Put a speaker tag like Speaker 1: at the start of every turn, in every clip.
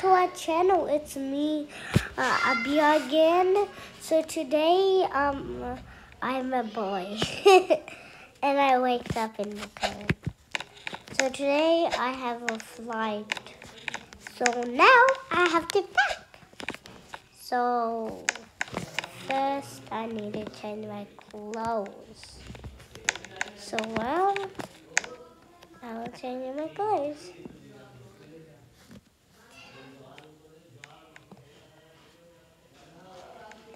Speaker 1: to our channel. It's me, uh, Abia again. So today, um, I'm a boy, and I wake up in the cold. So today I have a flight. So now I have to pack. So first I need to change my clothes. So well, I will change my clothes.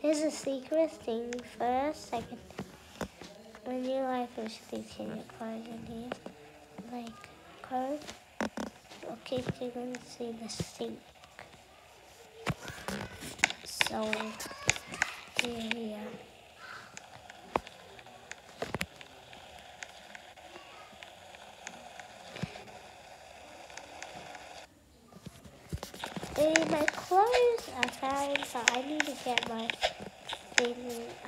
Speaker 1: There's a secret thing first, second. When you like actually change your clothes in here, like clothes. Okay, you're gonna see the sink. So here, here. And my clothes are but I need to get my thing.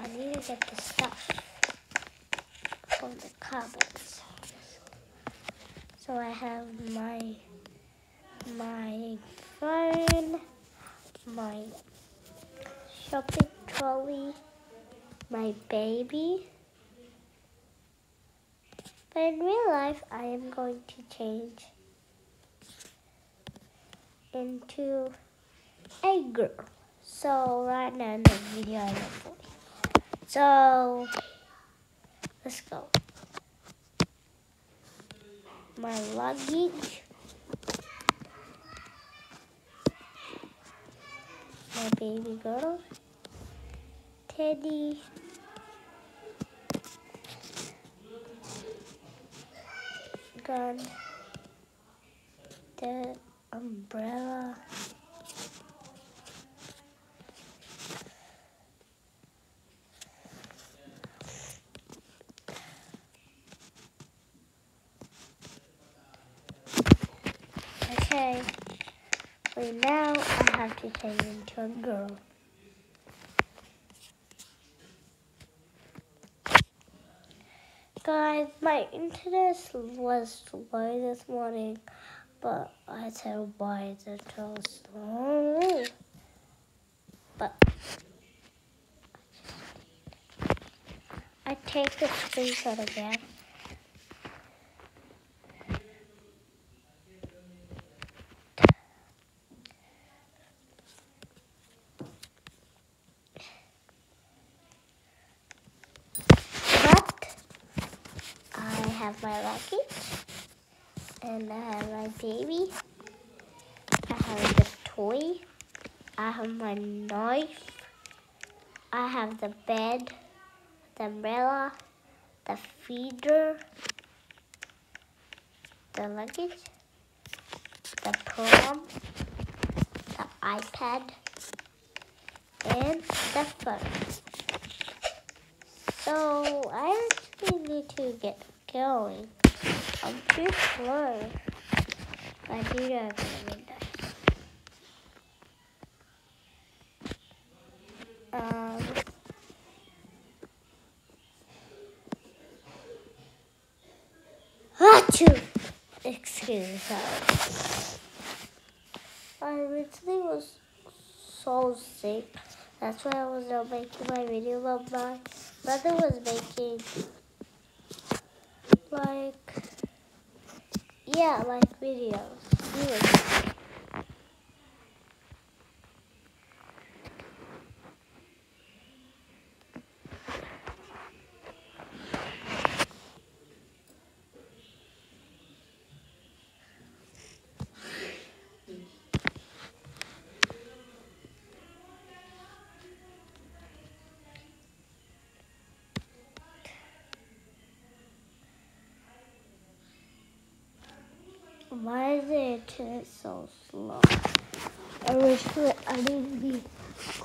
Speaker 1: I need to get the stuff from the cupboards. So I have my my phone, my shopping trolley, my baby. But in real life, I am going to change into a girl. So right now in the video I for you. So let's go. My luggage. My baby girl. Teddy. Gun. The umbrella. Okay. Wait, now I have to change into a girl. Guys, my internet was slow this morning, but I tell why it's so slow. But I take the screenshot again. But I have my luggage and I have my baby. I have the toy. I have my knife. I have the bed, the umbrella, the feeder, the luggage, the prom, the iPad, and the phone. So I actually need to get going. I'm too slow. I do window. Um, Achoo! Excuse me. I originally was so sick. That's why I was not making my video, but my mother was making like yeah, like videos. She Why is internet so slow? I wish I to be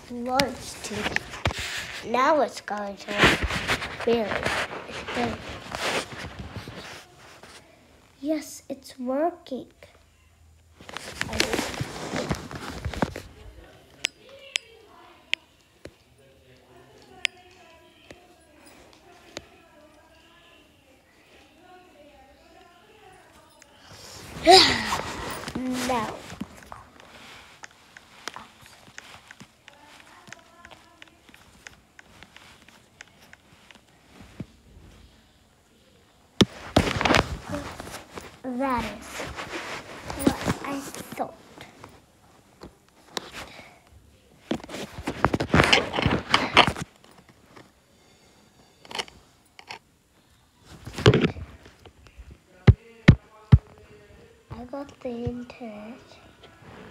Speaker 1: close to it. Now it's going to. Really. Yes, it's working. I just- no. That is what I thought. I got the internet.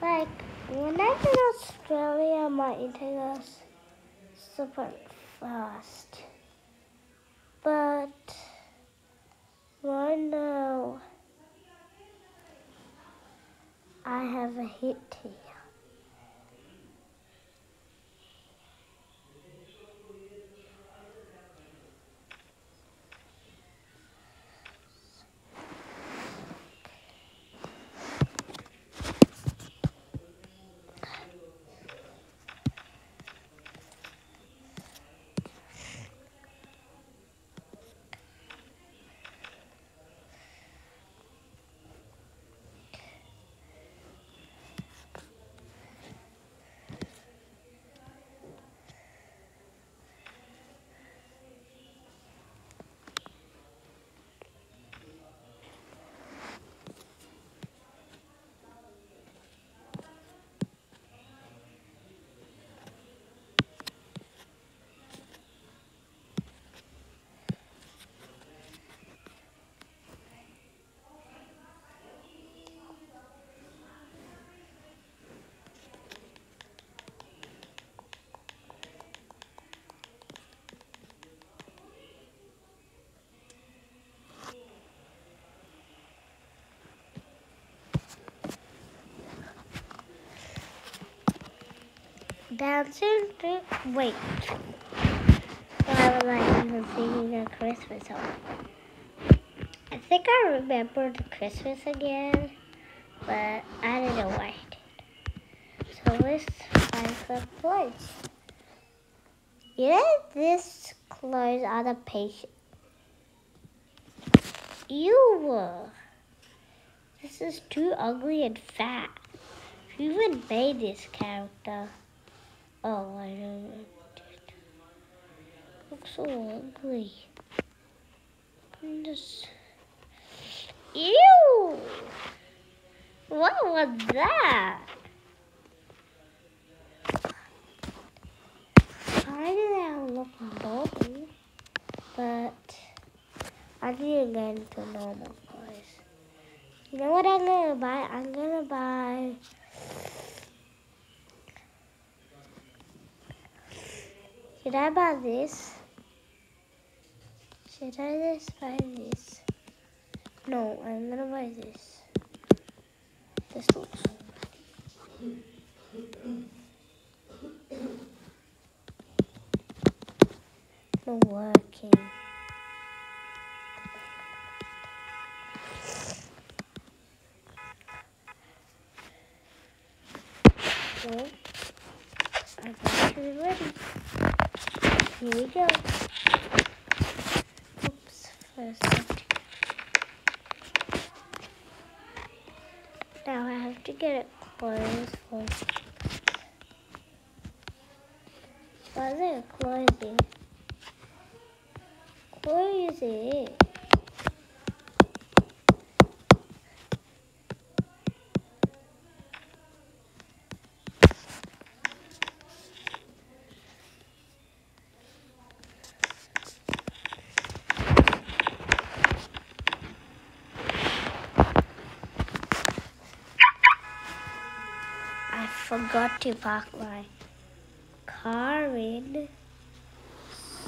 Speaker 1: Like when I'm in Australia, my internet goes super fast. But right now, I have a hit here. Dancing to wait. Why was I even singing a Christmas song? I think I remember the Christmas again, but I don't know why I did. So let's find some clothes. You know this clothes are the patient. You. were. This is too ugly and fat. Who even made this character? Oh, I don't know. Looks so ugly. I'm just. Ew! What was that? Why did that look naughty? But I need to get into normal clothes. You know what I'm gonna buy? I'm gonna buy. Should I buy this? Should I just buy this? No, I'm gonna buy this. This looks. Not working. No. I got it ready. Here we go. Oops, first. Now I have to get it closed first. Why is it closing? Close it. I forgot to park my car in.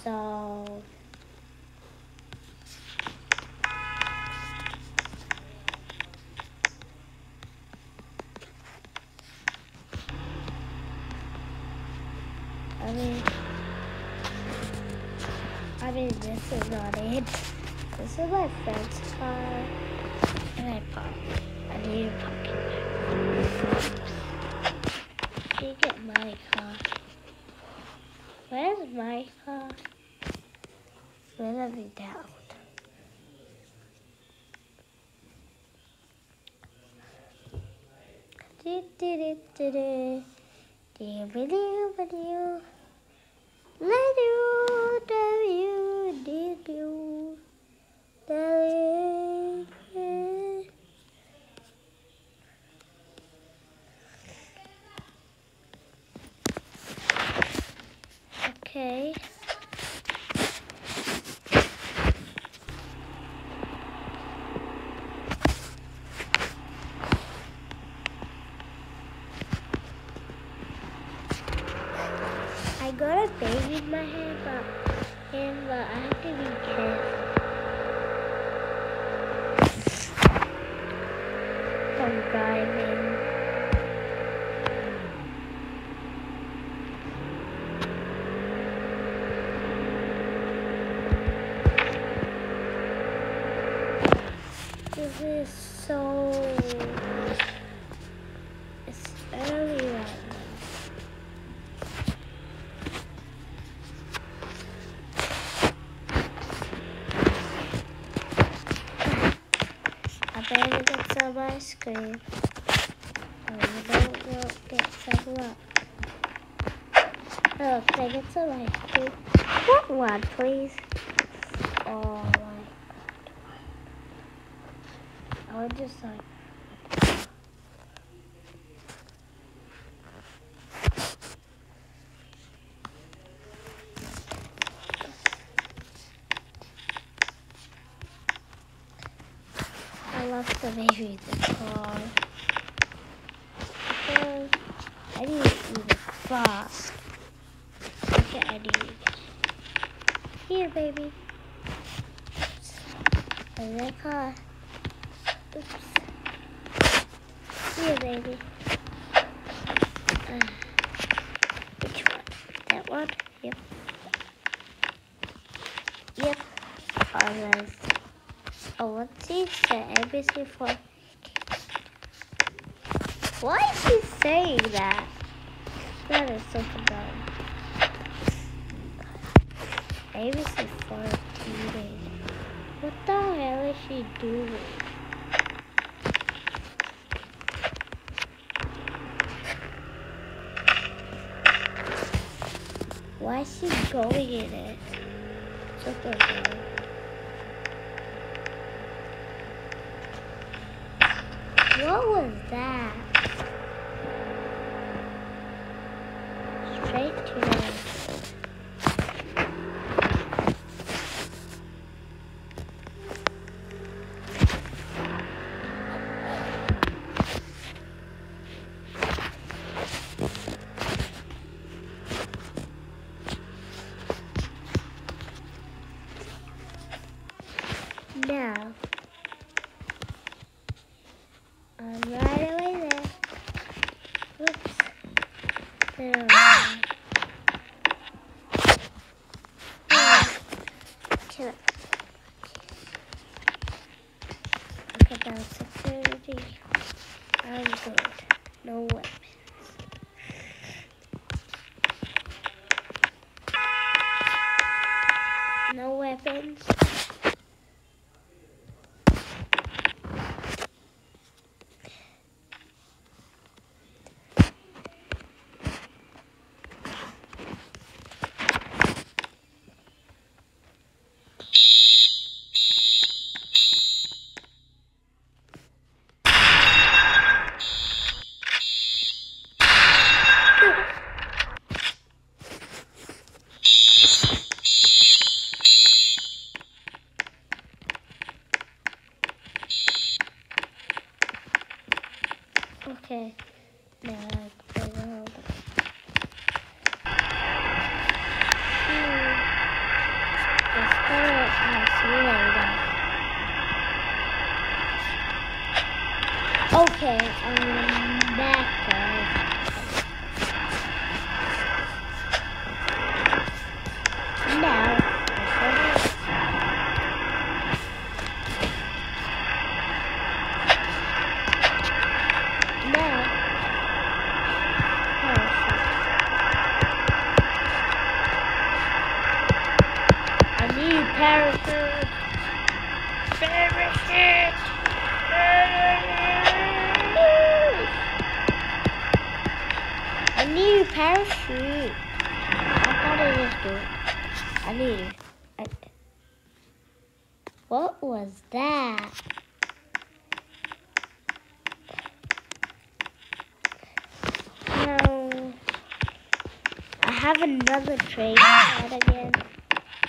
Speaker 1: So I mean I mean this is not it. This is my friend's car. And I park. I need a parking. You get my car. Where's my car? Where are we down? Do do do do do. Do do do do. Let you do you do you. Do. Okay. I got a baby in my hand, but, hand, but I have to be careful. I'm. This is so. It's early right now. I better get some ice cream. You don't want to get some luck. Oh, can I get some ice cream? What one, please? Oh I love the baby the car. Because I need to eat to eat it. Here, baby. In the car. Oops. Here, baby. Uh, which one? That one? Yep. Yep. Almost. Oh, what's he say? ABC for. Why is he saying that? That is so dumb. ABC for teenage. What the hell is she doing? Why is she going in it? What was that? Straight to the Now, I'm right away there. Oops. There we go. Can I- Okay, now security. I'm good. No weapons. No weapons. Okay. Now I play the whole Hmm. Let's go and see you later. Okay, I'm back, guys. Now, I thought it was good. I what was that? No. I have another train again.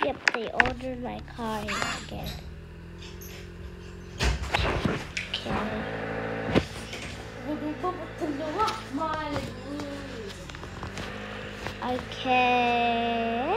Speaker 1: Yep, they ordered my car again. Okay. Okay.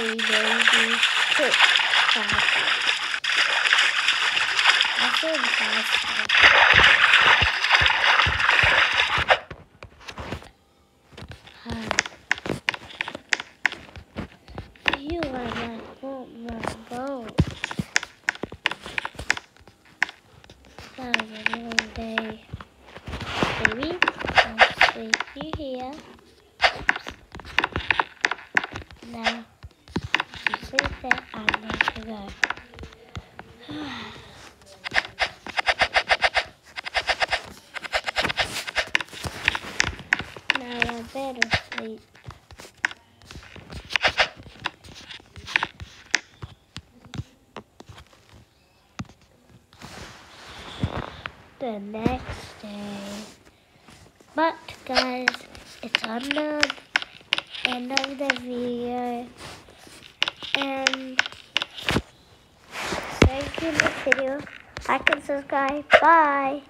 Speaker 1: very, very, very quick. Fast. I fast. the next day. But guys, it's on the end of the video. And thank you for the video. Like and subscribe. Bye.